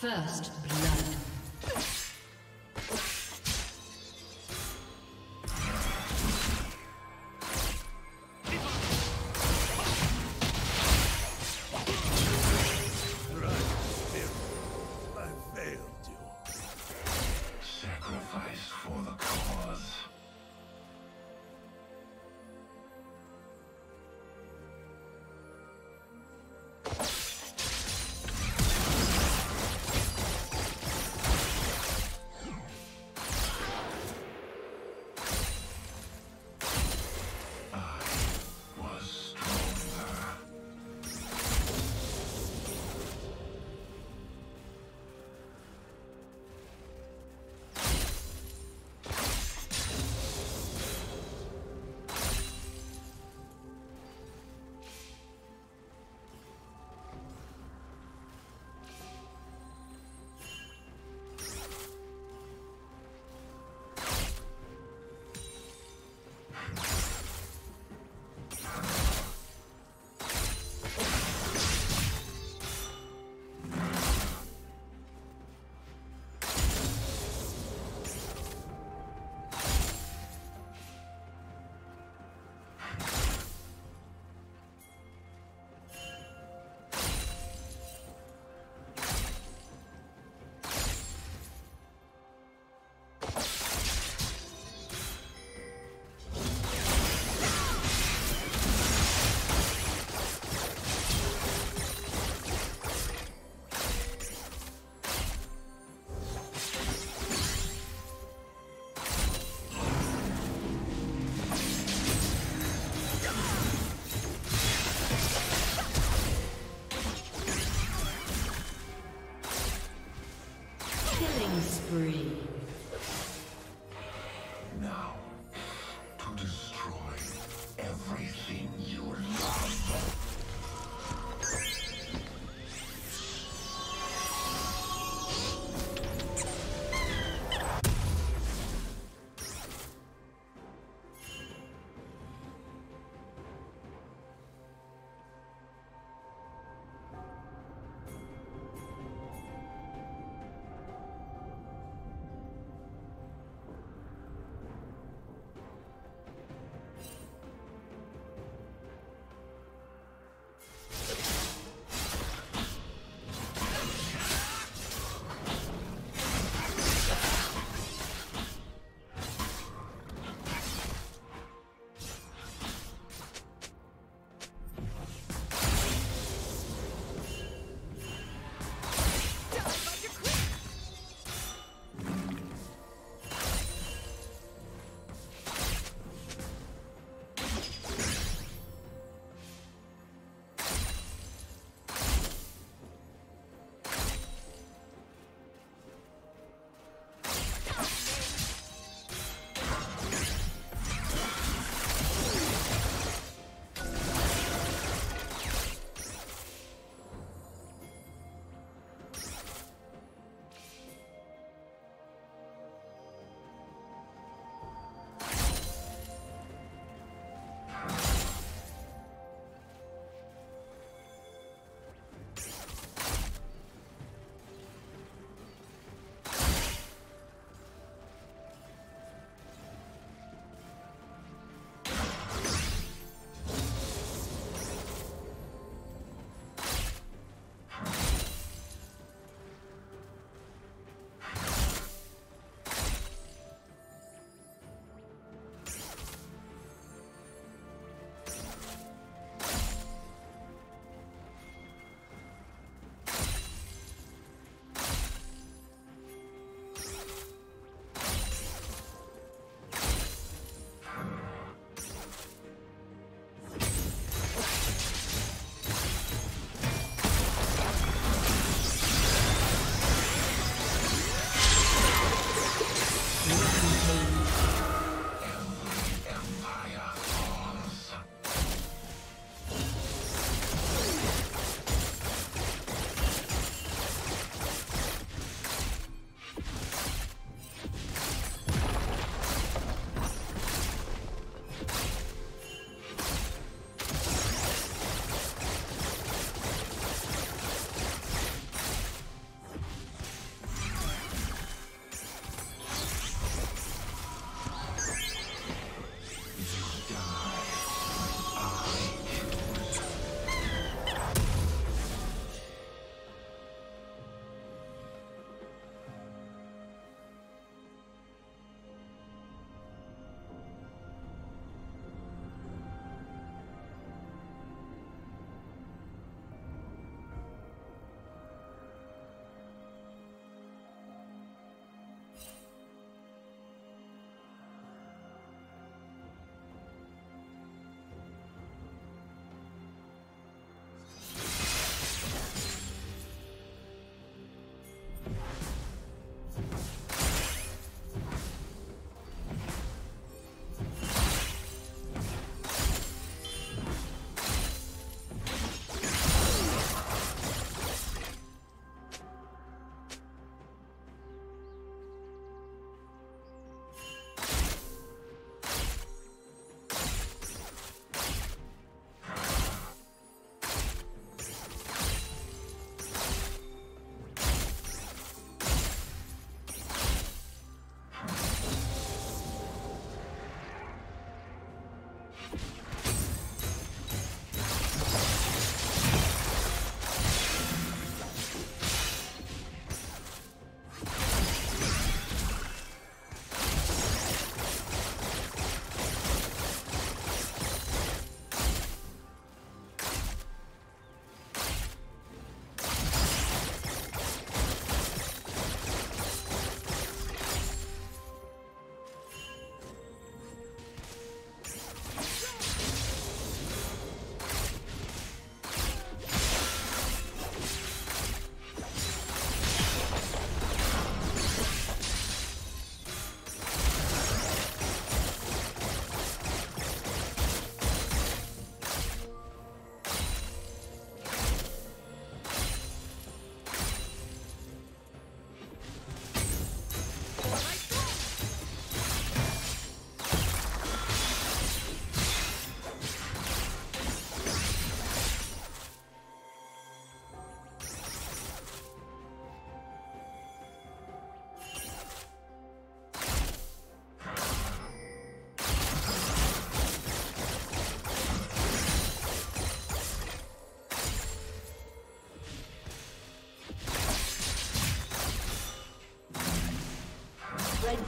First blood. I failed.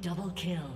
Double kill.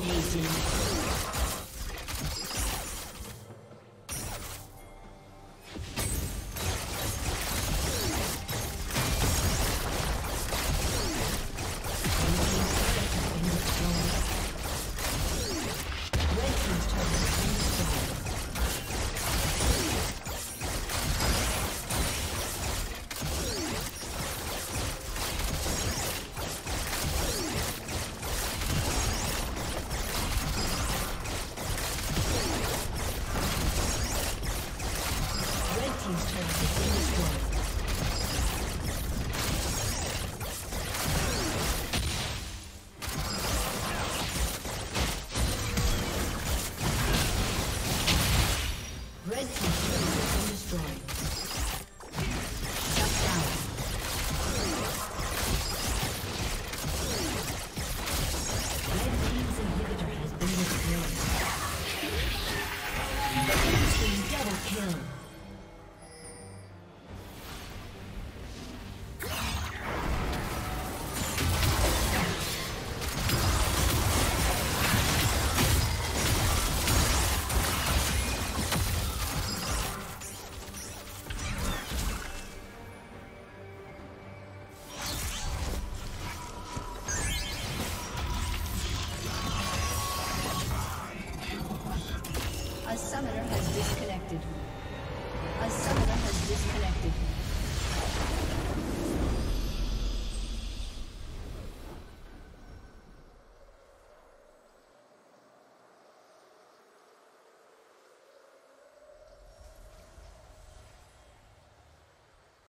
kill.